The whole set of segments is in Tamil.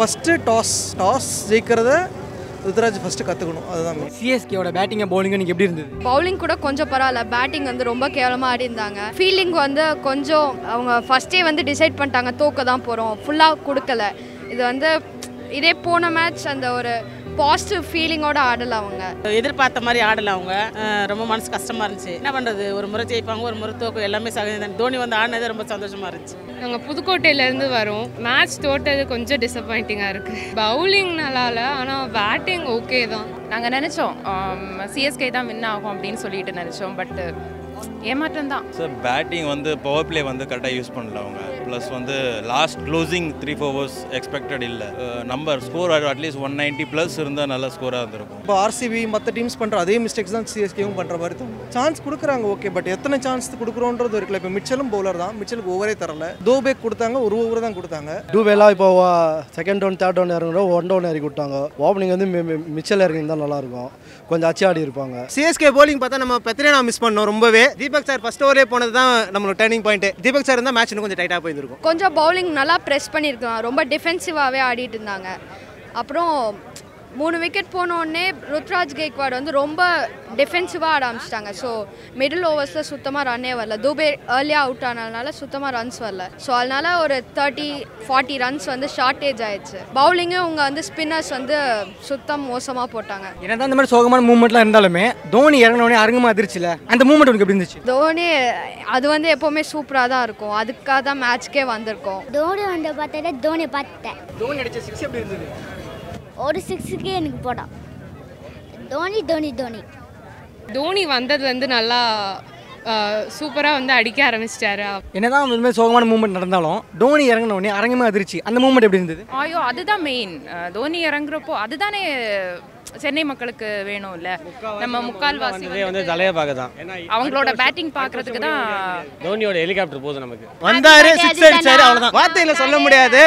ஃபஸ்ட்டு டாஸ் டாஸ் ஜெயிக்கிறத ருத்ராஜ் ஃபஸ்ட்டு கற்றுக்கணும் அதுதான் main. சிஎஸ்கேவோட பேட்டிங்கை பவுலிங்கும் எனக்கு எப்படி இருந்தது? பவுலிங் கூட கொஞ்சம் பரவாயில்ல. பேட்டிங் வந்து ரொம்ப கேவலமாக ஆடி இருந்தாங்க ஃபீல்டிங் வந்து கொஞ்சம் அவங்க ஃபஸ்ட்டே வந்து டிசைட் பண்ணிட்டாங்க. தோக்க தான் போகிறோம் ஃபுல்லாக கொடுக்கல. இது வந்து இதே போன மேட்ச் அந்த ஒரு பாசிட்டிவ் ஃபீலிங்கோட ஆடல அவங்க. எதிர்பார்த்த மாதிரி ஆடல அவங்க. ரொம்ப மனசு கஷ்டமா இருந்துச்சு. என்ன பண்றது? ஒரு முறை ஜெயிப்பாங்க ஒரு முறை தோக்கும் எல்லாமே சகஜம் தோனி. வந்து ஆடினது ரொம்ப சந்தோஷமா இருந்துச்சு. நாங்கள் புதுக்கோட்டையிலேருந்து வரோம். மேட்ச் தோட்டது கொஞ்சம் டிசப்பாயிண்டிங்காக இருக்குது பவுலிங் நல்லா இல்லை ஆனால் பேட்டிங் ஓகே தான். நாங்கள் நினச்சோம் சிஎஸ்கே தான் வின் ஆகும் அப்படின்னு சொல்லிட்டு நினச்சோம் பட் ஏமாற்றம் தான். சார் பேட்டிங் வந்து பவர் பிளே வந்து கரெக்டாக யூஸ் பண்ணல அவங்க. ப்ளஸ் வந்து last closing three four overs expected இல்லை. Number score at least one ninety plus இருந்தால் நல்ல ஸ்கோராக இருந்திருக்கும். இப்போ ஆர்சிபி மற்ற டீம்ஸ் பண்ணுற அதே மிஸ்டேக்ஸ் தான் சிஎஸ்கேவும் பண்ணுற மாதிரி தோணும் சான்ஸ் கொடுக்குறாங்க ஓகே பட் எத்தனை சான்ஸ் கொடுக்குறோன்றது இருக்குல்ல இப்போ மிச்சலும் பவுலர் தான். மிச்சலுக்கு ஓவரே தரல. தோபேக் கொடுத்தாங்க ஒரு ஓவர் தான் கொடுத்தாங்க. டூபேலாம் இப்போ செகண்ட் டவுன் தேர்ட் டவுன் இறங்குறோம் ஒன் டவுன் இறக்கி விட்டாங்க ஓப்பனிங் வந்து மிச்சல் இறங்கியிருந்தா நல்லாயிருக்கும் கொஞ்சம் அச்சு ஆடி இருப்பாங்க. சிஎஸ்கே போலிங் பார்த்தா நம்ம பெத்ரேனா மிஸ் பண்ணோம் ரொம்பவே. தீபக் சார் ஃபர்ஸ்ட் ஓவரே போனது தான் நம்மளோட டேர்னிங் பாயிண்ட் தீபக் சார் இருந்தால் மேட்ச் இன்னும் கொஞ்சம் டைட்டாக போயிருக்கும் கொஞ்சம் பவுலிங் நல்லா ப்ரெஸ் பண்ணியிருக்கலாம் ரொம்ப டிஃபென்சிவாகவே ஆடிட்டு இருந்தாங்க. அப்புறம் மூணு விக்கெட் போன உடனே ருத்ராஜ் கெய்க்வாட் வந்து ரொம்ப டிஃபென்சிவாக ஆட ஆரம்பிச்சிட்டாங்க. ஸோ மிடில் ஓவர்ஸில் சுத்தமாக ரன்னே வரல. துபே ஏர்லியாக அவுட் ஆனதுனால சுத்தமாக ரன்ஸ் வரல. ஸோ அதனால ஒரு தேர்ட்டி ஃபார்ட்டி ரன்ஸ் வந்து ஷார்ட்டேஜ் ஆயிடுச்சு. பவுலிங்கும் உங்க வந்து ஸ்பின்னர்ஸ் வந்து சுத்தம் மோசமாக போட்டாங்க. என்னதான் இந்த மாதிரி சோகமான மூமெண்ட்லாம் இருந்தாலுமே தோனி இறங்கினோடனே அரங்கமாக அதிர்ச்சில அந்த மூமெண்ட் உனக்கு எப்படி இருந்துச்சு? தோனி அது வந்து எப்போவுமே சூப்பராக தான் இருக்கும். அதுக்காக தான் மேட்ச்க்கே வந்திருக்கோம். தோனி வந்து பார்த்தா தோனி பார்த்தேன். தோனி அடிச்ச சிக்ஸ் எப்படி இருந்தது? ஒரு சிக்ஸுக்கே எனக்கு போடான் தோனி தோனி தோனி. தோனி வந்ததுலேருந்து நல்லா சூப்பராக வந்து அடிக்க ஆரம்பிச்சிட்டாரு. என்னதான் இந்த மாதிரி சோகமான மூமெண்ட் நடந்தாலும் தோனி இறங்கின உடனே அரங்கமே அதிர்ச்சி. அந்த மூமெண்ட் எப்படி இருந்தது? ஐயோ அதுதான் மெயின் தோனி இறங்குறப்போ அதுதானே சென்னை மக்களுக்கு வேணும் இல்ல நம்ம முக்கால்வாசி வந்து தலையை பார்க்க தான். அவங்களோட பேட்டிங் பார்க்கறதுக்கு தான் தோனியோட ஹெலிகாப்டர் போதும் நமக்கு. வந்தாரு சிக்ஸ் அடிச்சாரு அவ்வளோதான் வார்த்தையில சொல்ல முடியாது.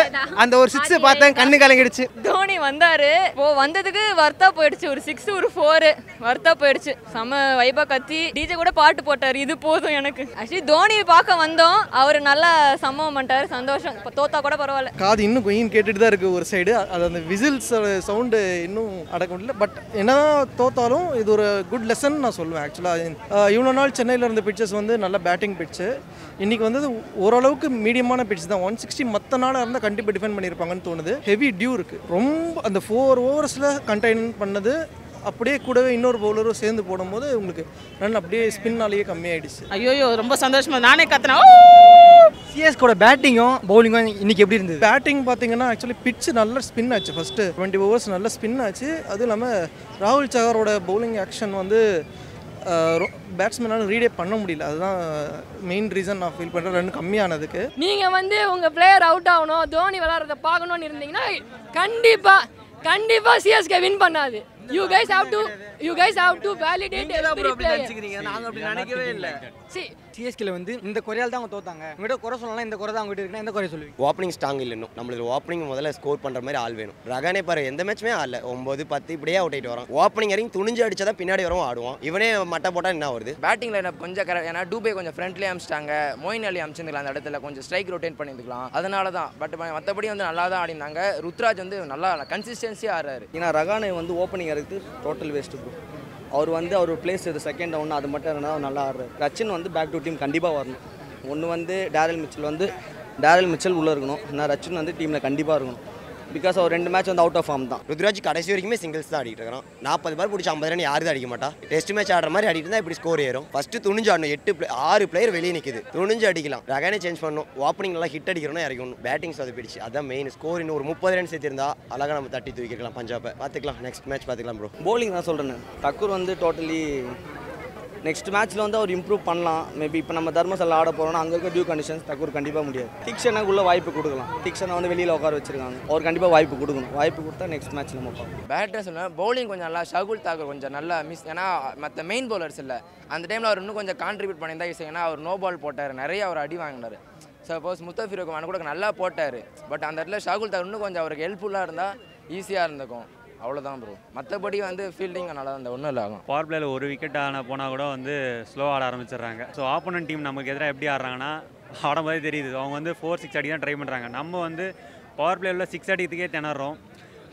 அந்த ஒரு சிக்ஸ் பார்த்தேன் கண்ணு கலங்கிடுச்சு. தோனி வந்தாரு. ஓ வந்ததுக்கு வர்த்தா போயிடுச்சு. ஒரு சிக்ஸ் ஒரு ஃபோரு வர்த்தா போயிடுச்சு. செம வைபா கத்தி டிஜே கூட பாட்டு போட்டாரு. இது போதும் எனக்கு. ஆக்சுவலி தோனி பார்க்க வந்தோம். அவர் நல்லா சம்பவம் பண்ணிட்டாரு. சந்தோஷம். இப்ப தோத்தா கூட பரவாயில்ல. காது இன்னும் கொயின் கேட்டுட்டு தான் இருக்குது ஒரு சைடு அது அந்த விசில்ஸ் சவுண்டு இன்னும் அடக்க முடியல. பட் என்ன தோத்தாலும் இது ஒரு குட் லெசன் நான் சொல்லுவேன் ஆக்சுவலாக இவ்வளோ நாள் சென்னையில் இருந்த பிச்சர்ஸ் வந்து நல்ல பேட்டிங் பிட்ச்சு இன்றைக்கி வந்து ஓரளவுக்கு மீடியமான பிட்ச் தான். ஒன் சிக்ஸ்டி மற்ற நாளாக இருந்தால் கண்டிப்பாக டிஃபெண்ட் பண்ணியிருப்பாங்கன்னு தோணுது. ஹெவி டியூ இருக்குது ரொம்ப அந்த ஃபோர் ஓவர்ஸில் கண்டெயின் பண்ணது அப்படியே கூடவே இன்னொரு பவுலரும் சேர்ந்து போடும்போது உங்களுக்கு ரன் அப்படியே ஸ்பின்னாலேயே கம்மியாயிடுச்சு. ஐயோ ரொம்ப சந்தோஷமா நானே கத்துனேன். சிஎஸ்கோட பேட்டிங்கும் பவுலிங்கும் இன்னைக்கு எப்படி இருந்தது? பேட்டிங் பார்த்தீங்கன்னா ஆக்சுவலி பிட்ச் நல்ல ஸ்பின் ஆச்சு. ஃபஸ்ட்டு டுவெண்ட்டி ஓவர்ஸ் நல்ல ஸ்பின் ஆச்சு. அதுவும் இல்லாமல் ராகுல் சகரோட பவுலிங் ஆக்ஷன் வந்து பேட்ஸ்மேனால ரீடே பண்ண முடியல. அதுதான் மெயின் ரீசன் நான் ஃபீல் பண்ணுறேன் ரன் கம்மியானதுக்கு. நீங்க வந்து உங்க பிளேயர் அவுட் ஆகணும் தோனி விளையாடுறத பார்க்கணும்னு இருந்தீங்கன்னா கண்டிப்பா கண்டிப்பா சிஎஸ்கே வின் பண்ணாது. You guys have to you guys have to validate every player நாங்கள் அப்படி நினைக்கவே இல்லை. சிஎஸ்கேல வந்து இந்த குறையால் தான் அவங்க தோத்தாங்க. உங்கள்கிட்ட குறை சொல்லலாம் இந்த குறை தான் அவங்ககிட்ட இருக்குன்னா எந்த குறை சொல்லுவீங்க. ஓப்பனிங் ஸ்ட்ராங் இல்லை இன்னும். நம்மளுக்கு ஓப்பனிங் முதல்ல ஸ்கோர் பண்ணுற மாதிரி ஆள் வேணும். ரகானே பாரு எந்த மேட்ச்மே ஆடல. ஒம்பது பத்து இப்படியே அவுட் ஆகிட்டு வரோம். ஓப்பனிங் இறங்கி துணிஞ்சு அடிச்சா தான் பின்னாடி வரும் ஆடுவோம். இவனே மட்டை போட்டால் என்ன வருது பேட்டிங் லைனப் கொஞ்சம் கரெக்ட் ஏன்னா டூபே கொஞ்சம் ஃப்ரண்ட்லேயே அமிச்சிட்டாங்க. மோயின் அலி அமிச்சிருந்துக்கலாம் அந்த இடத்துல. கொஞ்சம் ஸ்ட்ரைக் ரொட்டேட் பண்ணியிருக்கலாம் அதனால தான். பட் மற்றபடி வந்து நல்லா தான் ஆடினாங்க ருத்ராஜ் வந்து நல்லா கன்சிஸ்டன்சியாக ஆடுறாரு. ஏன்னா ரகானே வந்து ஓப்பனிங் இருக்குது டோட்டல் வேஸ்ட்டு ப்ரோ அவர் வந்து அவர் பிளேஸ் இது செகண்ட் டவுன் அது மட்டும் இருந்தால் அவர் நல்லா ஆடுறாரு. ரச்சின் வந்து பேக் டு டீம் கண்டிப்பாக வரணும். ஒன்று வந்து டேரல் மிச்சல் வந்து டேரல் மிச்சல் உள்ளே இருக்கணும். ஆனால் ரச்சின் வந்து டீமில் கண்டிப்பாக இருக்கணும். பிகாஸ் அவர் ரெண்டு மேட்ச் வந்து அவுட் ஆஃப் ஃபார்ம் தான். ருத்ராஜ் கடைசி வரைக்குமே சிங்கிள்ஸ் தான் ஆடிட்டு இருக்கிறான். நாற்பது பார் பிடிச்ச ஐம்பது ரன் யாரும் அடிக்க மாட்டா? டெஸ்ட் மேட்ச் ஆடுற மாதிரி ஆடிட்டு இருந்தா இப்படி ஸ்கோர் ஏறும். ஃபர்ஸ்ட் துணிஞ்சு ஆடணும். எட்டு ஆறு பிளேயர் வெளியே நிற்குது துணிஞ்சு அடிக்கலாம். ரகானே சேஞ்ச் பண்ணணும் ஓப்பனிங் நல்லா ஹிட் அடிக்கணும் இறக்கணும் பேட்டிங் சொதப்பிடுச்சு அதான் மெயின் ஸ்கோர் இன்னும் ஒரு முப்பது ரன் சேர்த்திருந்தா அழகாக நம்ம தட்டி தூக்கிக்கலாம் பஞ்சாபை. பார்த்துக்கலாம். நெக்ஸ்ட் மேட்ச் பார்த்துக்கலாம் ப்ரோ போலிங் தான் சொல்கிறேன் தக்கூர் வந்து டோட்டலி நெக்ஸ்ட் மேட்ச்சில் வந்து அவர் இம்ப்ரூவ் பண்ணலாம். மேபி இப்போ நம்ம தர்மசாலா ஆட போகிறோம்னா அங்கே இருக்க டியூ கண்டிஷன்ஸ் தக்கூர் கண்டிப்பாக முடியாது. டிக்ஷனுக்குள்ளே வாய்ப்பு கொடுக்கலாம். டிக்ஷனை வந்து வெளியில் உட்கார வச்சிருக்காங்க. அவர் கண்டிப்பாக வாய்ப்பு கொடுக்கணும். வாய்ப்பு கொடுத்தா நெக்ஸ்ட் மேட்ச் நம்ம பார்ப்போம். பேட்டர் சொல்லுவேன் பவுலிங் கொஞ்சம் நல்லா ஷகுல் தாக்கர் கொஞ்சம் நல்லா மிஸ் ஏன்னா மற்ற மெயின் பவுலர்ஸ் இல்லை. அந்த டைமில் அவர் இன்னும் கொஞ்சம் கான்ட்ரிபியூட் பண்ணியிருந்தா ஈஸி ஏன்னா அவர் நோ பால் போட்டார். நிறைய அவர் அடி வாங்கினார். சப்போஸ் முத்தஃபிர் ரஹ்மான் கூட நல்லா போட்டார். பட் அந்த இடத்துல ஷாகுல் தாக்கர் இன்னும் கொஞ்சம் அவருக்கு ஹெல்ப்ஃபுல்லாக இருந்தால் ஈஸியாக இருந்திருக்கும் அவ்வளோதான் ப்ரோ மற்றபடி வந்து ஃபீல்டிங் நல்லா இருந்தால் ஒன்றும் இல்லை ஆகும். பவர் பிளேயில் ஒரு விக்கெட் ஆன போனால் கூட வந்து ஸ்லோ ஆட ஆரம்பிச்சிடுறாங்க. ஸோ ஆப்போனன்ட் டீம் நமக்கு எதிராக எப்படி ஆடுறாங்கன்னா ஆடும்போதே தெரியுது. அவங்க வந்து ஃபோர் சிக்ஸ் அடி தான் ட்ரை பண்ணுறாங்க நம்ம வந்து பவர் பிளேயில் சிக்ஸ் அடிக்கிறதுக்கே திணறோம்.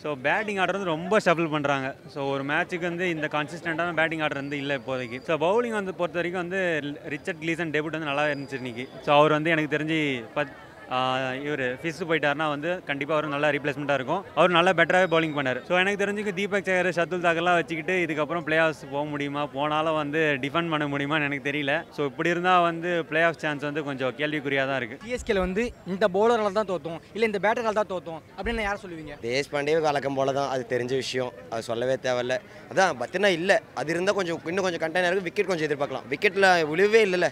ஸோ பேட்டிங் ஆர்டர் வந்து ரொம்ப ஷஃபிள் பண்ணுறாங்க ஸோ ஒரு மேட்ச்சுக்கு வந்து இந்த கன்சிஸ்டண்ட்டான பேட்டிங் ஆர்டர் வந்து இல்லை இப்போதைக்கு. ஸோ பவுலிங் வந்து பொறுத்த வரைக்கும் வந்து ரிச்சர்ட் கிளீசன் டெபியூட் வந்து நல்லா இருந்துச்சு இன்னைக்கு. ஸோ அவர் வந்து எனக்கு தெரிஞ்சு பத் இவர் ஃபிஸ்ட் போயிட்டாருன்னா வந்து கண்டிப்பாக அவர் நல்ல ரீப்ளேஸ்மெண்ட்டாக இருக்கும். அவர் நல்லா பெட்டராகவே பவுலிங் பண்ணார். ஸோ எனக்கு தெரிஞ்சுக்கு தீபக் சேகர் ஷத்துல் தாக்கர்லாம் வச்சுக்கிட்டு இதுக்கப்புறம் பிளே ஆஃப்ஸ் போக முடியுமா? போனாலும் வந்து டிஃபெண்ட் பண்ண முடியுமான்னு எனக்கு தெரியல. ஸோ இப்படி இருந்தால் வந்து பிளே ஆஃப் சான்ஸ் வந்து கொஞ்சம் கேள்விக்குறியாக தான் இருக்குது சிஎஸ்கேல வந்து இந்த பவுலரால் தான் தோத்தோம். இல்லை இந்த பேட்டரால் தான் தோத்தோம். அப்படின்னு யார் சொல்லுவீங்க? தேஷ்பாண்டே வழக்கம் போல தான். அது தெரிஞ்ச விஷயம். அது சொல்லவே தேவையில்ல. அதான் பத்தினா இல்லை. அது இருந்தால் கொஞ்சம் இன்னும் கொஞ்சம் கண்டெய்னர் விக்கெட் கொஞ்சம் எதிர்பார்க்கலாம். விக்கெட்டில் விழுவே இல்லைல்ல.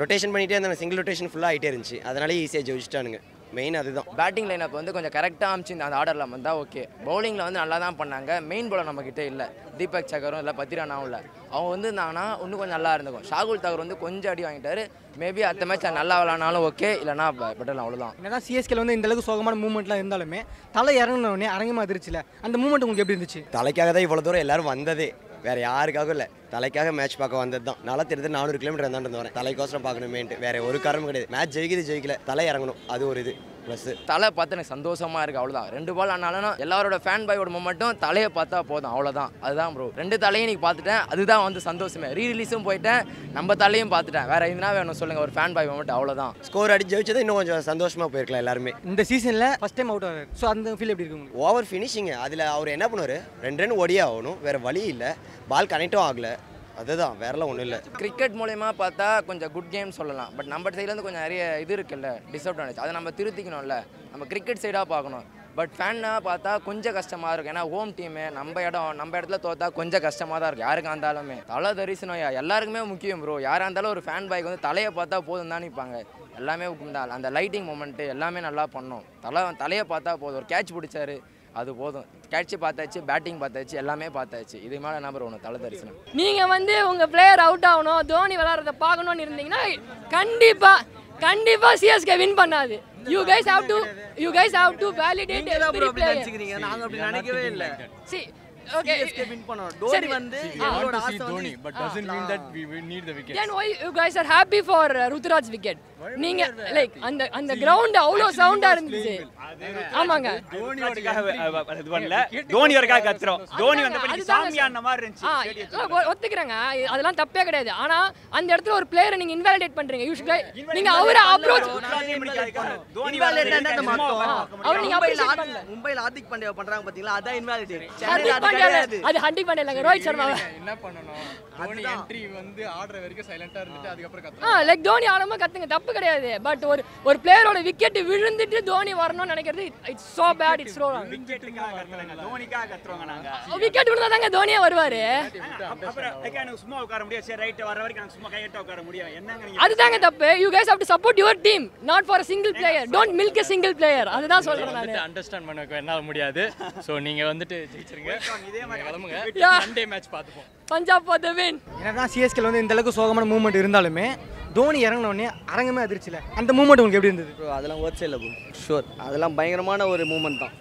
ரொட்டேஷன் பண்ணிகிட்டே இருந்தாங்க சிங்கிள் ரொட்டேஷன் ஃபுல்லாக ஆகிட்டே இருந்துச்சு. அதனால ஈஸியாக ஜெயிச்சிட்டானுங்க. மெயின் அதுதான். பேட்டிங் லைனப் வந்து கொஞ்சம் கரெக்டாக அமைச்சு அந்த ஆர்டரில் வந்தால் ஓகே பவுலிங்கில் வந்து நல்லா தான் பண்ணாங்க. மெயின் பவுலர் நம்மக்கிட்ட இல்லை. தீபக் சகரும் இல்லை பத்திரானாவும் இல்லை. அவங்க வந்து இருந்தாங்கன்னா இன்னும் கொஞ்சம் நல்லா இருந்திருக்கும் ஷாகுல் தாகர் வந்து கொஞ்சம் அடி வாங்கிட்டாரு. மேபி அடுத்த மேட்ச் நல்லா விளாட்னாலும் ஓகே இல்லைனா பெட்டர் அவ்வளோதான் என்னதான் சிஎஸ்கேல வந்து இந்த அளவுக்கு சோகமான மூவ்மெண்ட்லாம் இருந்தாலுமே தலை இறங்கினோடனே அரங்கமாக அதிர்ச்சில அந்த மூவ்மெண்ட் உங்களுக்கு எப்படி இருந்துச்சு? தலைக்காக தான் இவ்வளோ தூரம் எல்லாரும் வந்ததே. வேற யாருக்காகவும் இல்லை. தலைக்காக மேட்ச் பார்க்க வந்தது தான் நல்லா தெரிஞ்சு நானூறு கிலோமீட்டர் இருந்தாண்டு வரேன் தலைக்கோசரம் பார்க்கணுமேன்ட்டு. வேற ஒரு காரணமும் கிடையாது. மேட்ச் ஜெயிக்குது ஜெயிக்கல. தலை இறங்கணும். அது ஒரு இது. ப்ளஸ் தலை பார்த்து எனக்கு சந்தோஷமா இருக்கு அவ்வளோதான் ரெண்டு பால் ஆனாலும் எல்லாரோட ஃபேன் பாயோட மட்டும் தலையை பார்த்தா போதும் அவ்வளோதான் அதுதான் ப்ரோ ரெண்டு தலையும் நீ பார்த்துட்டேன். அதுதான் வந்து சந்தோஷமே. ரீ ரிலீஸும் போயிட்டேன். நம்ம தலையும் பார்த்துட்டேன். வேற எதுனா வேணும் சொல்லுங்க ஒரு ஃபேன் பாய் மட்டும் அவ்வளோதான் ஸ்கோர் அடி ஜெயிச்சது இன்னும் கொஞ்சம் சந்தோஷமா போயிருக்கலாம் எல்லாருமே. இந்த சீசனில் ஃபர்ஸ்ட் டைம் அவுட் ஆகிறார் ஸோ அந்த ஃபீல் எப்படி இருக்கு உங்களுக்கு? ஓவர் ஃபினிஷிங் அதில் அவர் என்ன பண்ணுவார்? ரெண்டு ரன் ஓடியே ஆகணும். வேற வழி இல்லை. பால் கனெக்டும் ஆகல. அதுதான் வேறலாம் ஒன்றும் இல்லை. கிரிக்கெட் மூலயமா பார்த்தா கொஞ்சம் குட் கேம் சொல்லலாம். பட் நம்ம சைட்லேருந்து கொஞ்சம் நிறைய இது இருக்குல்ல டிஸ்அட்வான்டேஜ் அதை நம்ம திருத்திக்கணும்ல. நம்ம கிரிக்கெட் சைடாக பார்க்கணும். பட் ஃபேனாக பார்த்தா கொஞ்சம் கஷ்டமாக இருக்கும். ஏன்னா ஹோம் டீமு நம்ம இடம் நம்ம இடத்துல தோத்தா கொஞ்சம் கஷ்டமாக தான் இருக்கும். யாருக்கா இருந்தாலுமே தலை தரிசனம் எல்லாருக்குமே முக்கியம் ப்ரோ யாராக இருந்தாலும் ஒரு ஃபேன் பாய்க்கு வந்து தலையை பார்த்தா போதும் தான் நிற்பாங்க எல்லாமே இந்த அந்த லைட்டிங் மூமெண்ட்டு எல்லாமே நல்லா பண்ணோம். தலை தலையை பார்த்தா போதும். ஒரு கேட்ச் பிடிச்சாரு அது போதும். கேட்ச் பார்த்தாச்சு பேட்டிங் பார்த்தாச்சு எல்லாமே பார்த்தாச்சு. இது மேலே என்ன ப்ரோ ஒன்று தலை தரிசனம் நீங்கள் வந்து உங்கள் பிளேயர் அவுட் ஆகணும் தோனி விளாட்றத பார்க்கணும்னு இருந்தீங்கன்னா கண்டிப்பாக கண்டிப்பாக சிஎஸ்கே வின் பண்ணாது. You guys have to you guys have to validate every player நாங்க அப்படி நினைக்கவே இல்லை. சி ஓகே சிஎஸ்கே வின் பண்ணோம் டோனி வந்து ஆசை. Then you are happy for Ruturaj wicket நீங்க லைக் அந்த அந்த கிரவுண்ட் அவ்வளோ சவுண்டா இருந்துச்சு. ஆமாங்க. தோனியோடக்காக இது பண்ணல தோனி வரக்காக கத்துறோம். தோனி வந்த பண்ணி சாமியான மாதிரி இருந்துச்சு. ஆ, இல்ல, ஒ- ஒத்துக்கிறேங்க. அதெல்லாம் தப்பே கிடையாது. ஆனா அந்த இடத்துல ஒரு பிளேயரை நீங்க இன்வாலிடேட் பண்றீங்க. யூ நீங்க அவரை அப்ரோச் என்ன? அவர் நீங்க ஹார்திக்- பண்ணல. மும்பைல பாண்டியா பண்றாங்க பாத்தீங்களா அதான். அது பாண்டியா இல்லைங்க ரோஹித் சர்மா என்ன பண்ணணும்? தோனி என்ட்ரி வந்து ஆடுற வரைக்கும் சைலண்டா இருந்துட்டு அதுக்கப்புறம் ஆ கத்தணும் லைக் தோனி ஆடும்போது கத்துங்க. தப்பு கிடையாது. பட் ஒரு ஒரு பிளேயரோட விக்கெட் விழுந்துட்டு தோனி வரணும்னு நினைக்கிறது it's so bad it's raw தோனிக்காக கத்துறோங்க நாங்க. விக்கெட் விழுந்தா தாங்க தோனியே வருவாரு. அப்புறம் எனக்கு சும்மா உட்கார முடியாது. சரி ரைட் வர வரைக்கும் எனக்கு சும்மா கையிட்ட உட்கார முடியும் என்னங்க அதுதாங்க தப்பு. You guys have to support your team not for single player don't milk a single player அதுதான் சொல்றேன் நான். அண்டர்ஸ்டாண்ட் பண்ண என்னால முடியாது. சோ நீங்க வந்துட்டு ஜெயிச்சிருங்க. Punjab for the win. என்னதான் சிஎஸ்கேல வந்து இந்த அளவுக்கு சோகமான மூவ்மெண்ட் இருந்தாலுமே தோனி இறங்கினோடனே அரங்கமே அதிர்ச்சில அந்த மூவ்மெண்ட் உங்களுக்கு எப்படி இருந்தது? ப்ரோ அதெல்லாம் வேர்ட்ஸே இல்லை ப்ரோ ஷூர் அதெல்லாம் பயங்கரமான ஒரு மூமெண்ட் தான்.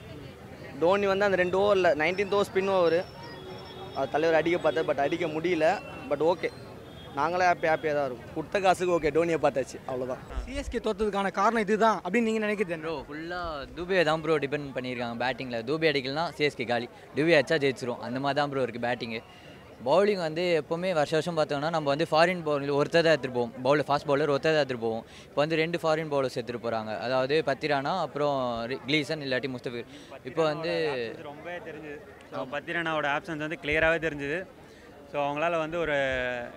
தோனி வந்து அந்த ரெண்டு ஓவரில் நைன்டீன்த் ஓவர் ஸ்பின் ஓவர் அது தலைவர் அடிக்க பார்த்தார் பட் அடிக்க முடியல. பட் ஓகே நாங்களே ஹாப்பி ஹாப்பியாக தான் இருக்கும். கொடுத்த காசுக்கு ஓகே டோனியை பார்த்தாச்சு அவ்வளோதான் சிஎஸ்கே தோத்ததுக்கான காரணம் இதுதான் அப்படின்னு நீங்க நினைக்கிறது ப்ரோ ஃபுல்லாக தூபே தான் ப்ரோ டிபெண்ட் பண்ணியிருக்காங்க பேட்டிங்கில் தூபே அடிக்கலனா சிஎஸ்கே காலி. தூபே அடிச்சா ஜெயிச்சிரும். அந்த மாதிரி தான் ப்ரோ இருக்குது பேட்டிங்கு பவுலிங் வந்து எப்போவுமே வருஷ வருஷம் பார்த்தோம்னா நம்ம வந்து ஃபாரின் பவுலிங் ஒருத்தர் தான் எடுத்துகிட்டு போவோம். பவுலர் ஃபாஸ்ட் பவுலர் ஒருத்தர் தான் எடுத்துகிட்டு போவோம். இப்போ வந்து ரெண்டு ஃபாரின் பவுலர்ஸ் எடுத்துகிட்டு போகிறாங்க அதாவது பத்திரானா அப்புறம் ரி- கிளீசன் இல்லாட்டி முஸ்தபிர். இப்போ வந்து ரொம்பவே தெரிஞ்சுது. பத்திரனாவோட ஆப்ஷன்ஸ் வந்து கிளியராகவே தெரிஞ்சுது. ஸோ அவங்களால வந்து ஒரு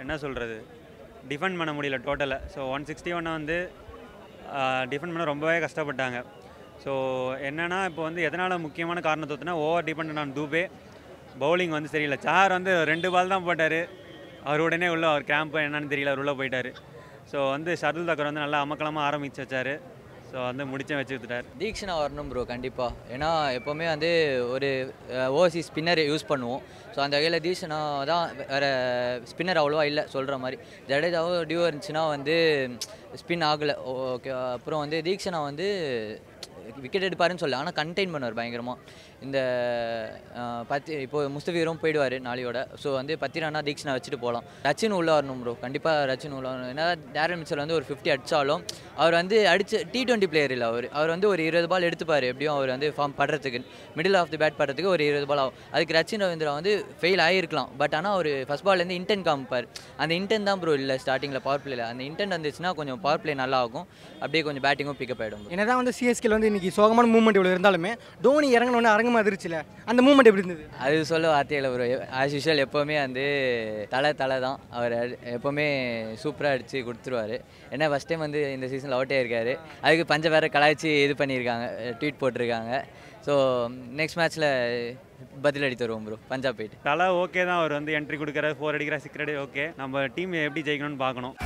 என்ன சொல்கிறது டிஃபெண்ட் பண்ண முடியல டோட்டலாக ஸோ ஒன் சிக்ஸ்டி ஒன்னை வந்து டிஃபெண்ட் பண்ண ரொம்பவே கஷ்டப்பட்டாங்க. ஸோ என்னென்னா இப்போ வந்து எதனால் முக்கியமான காரணத்துனா over depend on Dube bowling வந்து சரியில்லை. சார் வந்து ரெண்டு பால் தான் போட்டார். அவர் உடனே உள்ள அவர் கேம்ப் என்னன்னு தெரியல அவர் உள்ளே போயிட்டார். ஸோ வந்து ஷர்துல் தக்கர் வந்து நல்லா அமக்கலமாக ஆரம்பிச்சு வச்சார். ஸோ வந்து முடிச்சே வச்சு கொடுத்துட்டார். தீக்ஷனா வரணும் ப்ரோ கண்டிப்பாக ஏன்னா எப்போவுமே வந்து ஒரு ஓசி ஸ்பின்னர் யூஸ் பண்ணுவோம். ஸோ அந்த வகையில் தீக்ஷனா தான் வேறு ஸ்பின்னர் அவ்வளோவா இல்லை சொல்கிற மாதிரி. ஜடேஜாவோ டியூ இருந்துச்சுன்னா வந்து ஸ்பின் ஆகலை. ஓகே அப்புறம் வந்து தீக்ஷனா வந்து விக்கெட் எடுப்பாருன்னு சொல்லல. ஆனால் கண்டெயின் பண்ணுவார் பயங்கரமாக இந்த பத்தி இப்போது முஸ்தபீரும் போயிடுவார் நாளையோட. ஸோ வந்து பத்திரானா தீக்ஷனா வச்சுட்டு போகலாம் ரச்சின் உள்ளே வரணும் ப்ரோ கண்டிப்பாக ரச்சின் உள்ள வரணும். ஏன்னா டேரல் மிச்சல் வந்து ஒரு ஃபிஃப்டி அடித்தாலும் அவர் வந்து அடிச்சு டி டுவெண்ட்டி பிளேயர் இல்லை அவர். அவர் வந்து ஒரு இருபது பால் எடுத்துப்பார். எப்படியும் அவர் வந்து ஃபார்ம் படுறதுக்கு மிடில் ஆஃப் தி பேட் படுறதுக்கு ஒரு இருபது பால் ஆகும். அதுக்கு ரச்சின் ரவீந்திரா வந்து ஃபெயில் ஆகிருக்கலாம் பட் ஆனால் அவர் ஃபஸ்ட் பால்லேருந்து இன்டென்ட் காமிப்பார். அந்த இன்டென்ட் தான் ப்ரோ இல்லை ஸ்டார்டிங்கில் பவர் பிளேயில் அந்த இன்டென்ட் வந்துச்சுன்னா கொஞ்சம் பவர் பிளே நல்லா ஆகும் அப்படியே கொஞ்சம் பேட்டிங்கும் பிக்கப் ஆகிடும் என்னதான் வந்து சிஎஸ்கேல வந்து இன்னைக்கு சோகமான மூவ்மெண்ட் இவ்வளோ இருந்தாலுமே தோனி இறங்கினோடனே அரங்கமாக அதிர்ச்சில அந்த மூவ்மெண்ட் எப்படி இருந்தது? அது சொல்ல வார்த்தையில் ப்ரோ ஆஸ் யூஷுவல் எப்போவுமே வந்து தலை தலை தான். அவர் அடி- எப்போவுமே சூப்பராக அடித்து கொடுத்துருவாரு. ஏன்னா ஃபஸ்ட் டைம் வந்து இந்த சீசனில் அவுட்டே இருக்காரு அதுக்கு பஞ்ச வேற கலாய்ச்சி இது பண்ணியிருக்காங்க ட்வீட் போட்டிருக்காங்க. ஸோ நெக்ஸ்ட் மேட்ச்சில் பதிலடி தருவோம் ப்ரோ பஞ்சாப் போயிட்டு. தலை ஓகே தான். அவர் வந்து என்ட்ரி கொடுக்குறாரு ஃபோர் அடிக்கிற சிக்ஸ் ஓகே நம்ம டீம் எப்படி ஜெயிக்கணும்னு பார்க்கணும்.